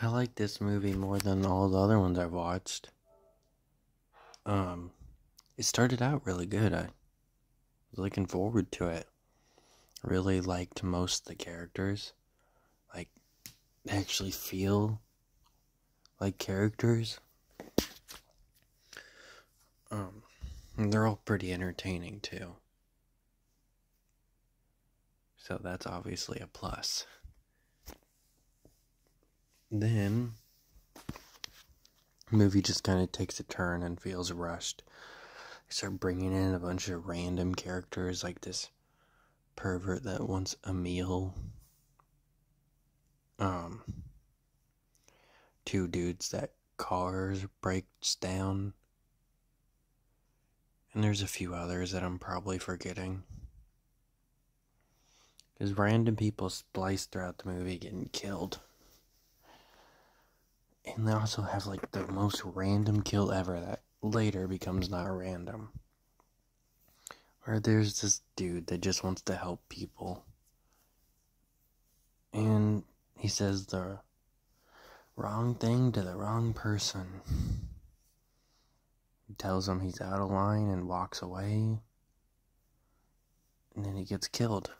I like this movie more than all the other ones I've watched. Um, it started out really good. I was looking forward to it. Really liked most of the characters. Like, they actually feel like characters. Um, they're all pretty entertaining too. So that's obviously a plus. Then, the movie just kind of takes a turn and feels rushed. They start bringing in a bunch of random characters like this pervert that wants a meal. Um, two dudes that cars breaks down. And there's a few others that I'm probably forgetting. Because random people spliced throughout the movie getting killed. And they also have like the most random kill ever that later becomes not random. Where there's this dude that just wants to help people. And he says the wrong thing to the wrong person. He tells him he's out of line and walks away. And then he gets killed.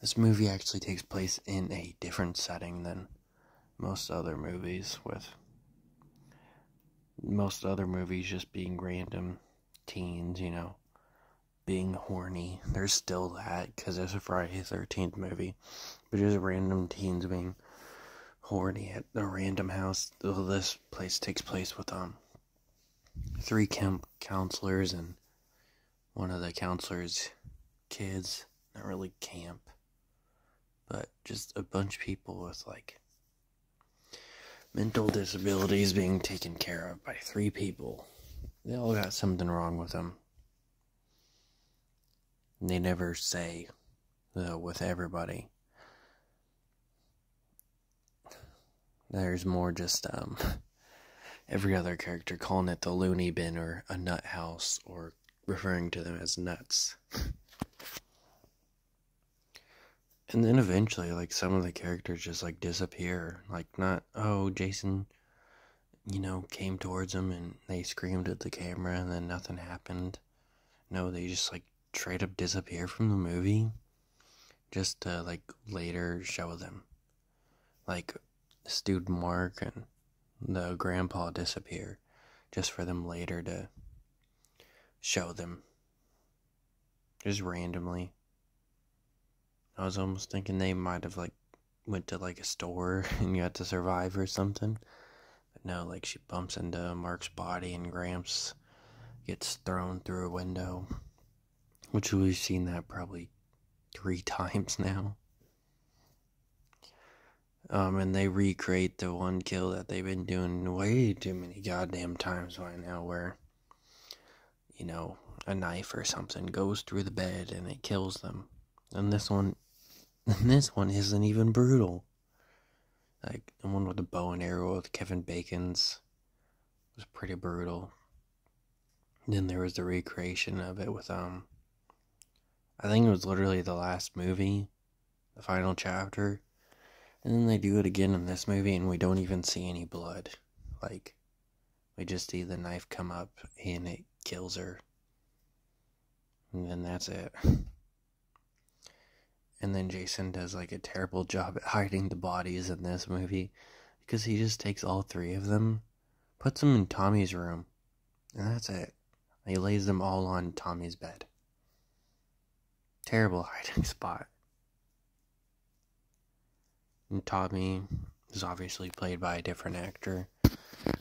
This movie actually takes place in a different setting than most other movies, with most other movies just being random teens, you know, being horny. There's still that because it's a Friday the 13th movie, but just random teens being horny at a random house. This place takes place with um three camp counselors and one of the counselors' kids. Not really camp, but just a bunch of people with like mental disabilities being taken care of by three people. They all got something wrong with them. They never say, though, with everybody. There's more just um, every other character calling it the loony bin or a nut house or referring to them as nuts. and then eventually, like some of the characters just like disappear. Like not oh Jason, you know, came towards them and they screamed at the camera and then nothing happened. No, they just like straight up disappear from the movie, just to like later show them. Like dude Mark and the grandpa disappear, just for them later to show them. Just randomly. I was almost thinking they might have like went to like a store and you had to survive or something. But no, like she bumps into Mark's body and Gramps gets thrown through a window. Which we've seen that probably three times now. Um, and they recreate the one kill that they've been doing way too many goddamn times by now, where, you know, a knife or something goes through the bed and it kills them. And this one, this one isn't even brutal. Like the one with the bow and arrow with Kevin Bacon's was pretty brutal. then there was the recreation of it with um I think it was literally the last movie, the final chapter. And then they do it again in this movie, and we don't even see any blood. Like, we just see the knife come up and it kills her. And then that's it. And then Jason does like a terrible job at hiding the bodies in this movie because he just takes all three of them, puts them in Tommy's room, and that's it. He lays them all on Tommy's bed. Terrible hiding spot. And Tommy is obviously played by a different actor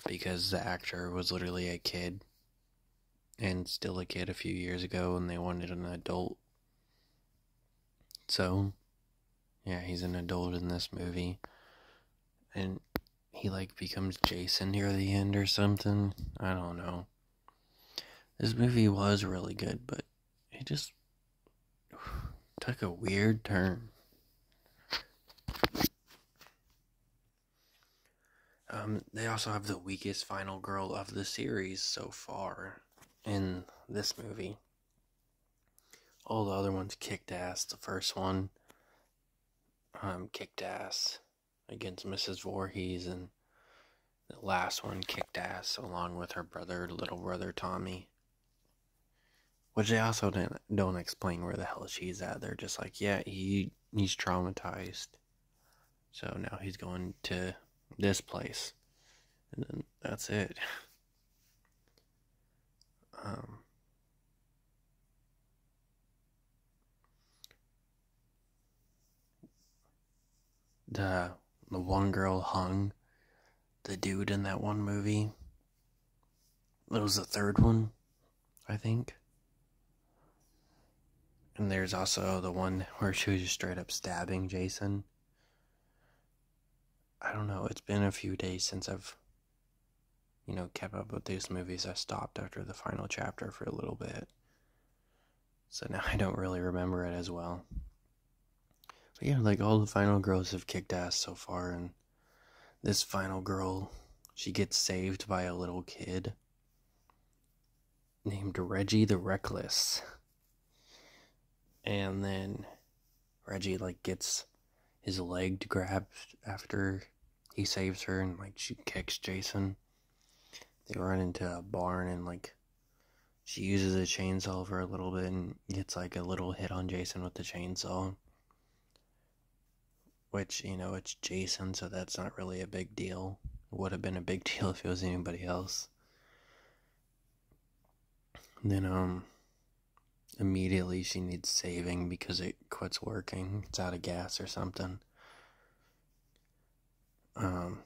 because the actor was literally a kid and still a kid a few years ago and they wanted an adult. So, yeah, he's an adult in this movie. And he like becomes Jason near the end or something. I don't know. This movie was really good, but it just took a weird turn. Um, they also have the weakest final girl of the series so far in this movie. All the other ones kicked ass. The first one um, kicked ass against Mrs. Voorhees, and the last one kicked ass along with her brother, little brother Tommy. Which they also don't, don't explain where the hell she's at. They're just like, yeah, he he's traumatized. So now he's going to this place. And then that's it. the the one girl hung the dude in that one movie. That was the third one, I think. And there's also the one where she was just straight up stabbing Jason. I don't know, it's been a few days since I've, you know, kept up with these movies. I stopped after the final chapter for a little bit. So now I don't really remember it as well. But yeah, like all the final girls have kicked ass so far, and this final girl, she gets saved by a little kid named Reggie the Reckless. And then Reggie like gets his leg grabbed after he saves her and like she kicks Jason. They run into a barn and like she uses a chainsaw for a little bit and gets like a little hit on Jason with the chainsaw which, you know, it's Jason, so that's not really a big deal. Would have been a big deal if it was anybody else. Then, um, immediately she needs saving because it quits working. It's out of gas or something. Um,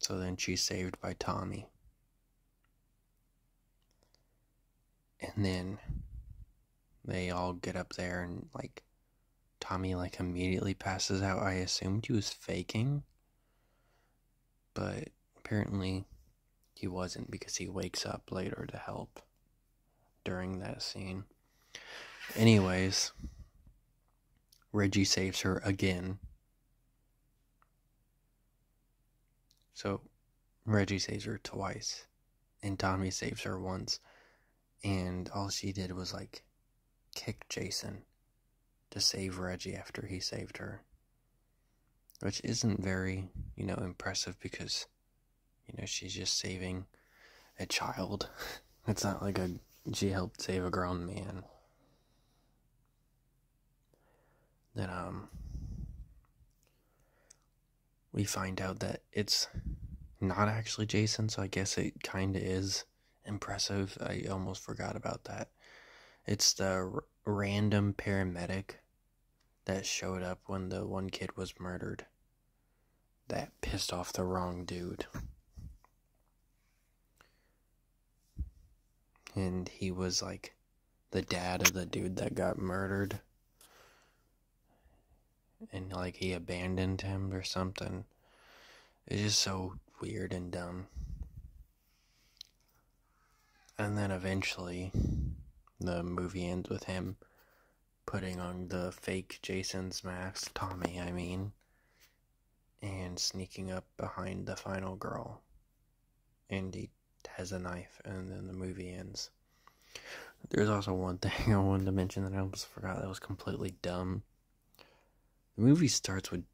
so then she's saved by Tommy. And then they all get up there and, like, Tommy like immediately passes out. I assumed he was faking, but apparently he wasn't because he wakes up later to help during that scene. Anyways, Reggie saves her again. So Reggie saves her twice, and Tommy saves her once, and all she did was like kick Jason to save Reggie after he saved her. Which isn't very, you know, impressive because, you know, she's just saving a child. It's not like a she helped save a grown man. Then um we find out that it's not actually Jason, so I guess it kind of is impressive. I almost forgot about that. It's the random paramedic that showed up when the one kid was murdered. That pissed off the wrong dude. And he was like the dad of the dude that got murdered. And like he abandoned him or something. It's just so weird and dumb. And then eventually, the movie ends with him putting on the fake Jason's mask, Tommy, I mean, and sneaking up behind the final girl. And he has a knife, and then the movie ends. There's also one thing I wanted to mention that I almost forgot that was completely dumb. The movie starts with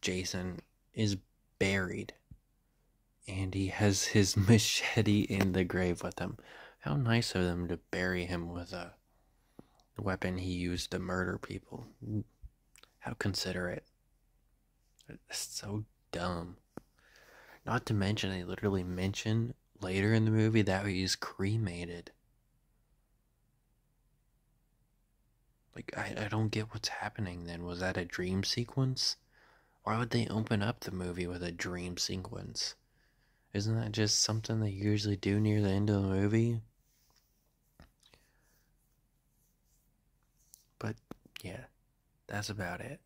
Jason is buried, and he has his machete in the grave with him. How nice of them to bury him with a weapon he used to murder people. How considerate. It's so dumb. Not to mention, they literally mention later in the movie that he's cremated. Like, I, I don't get what's happening then. Was that a dream sequence? Why would they open up the movie with a dream sequence? Isn't that just something they usually do near the end of the movie? But yeah, that's about it.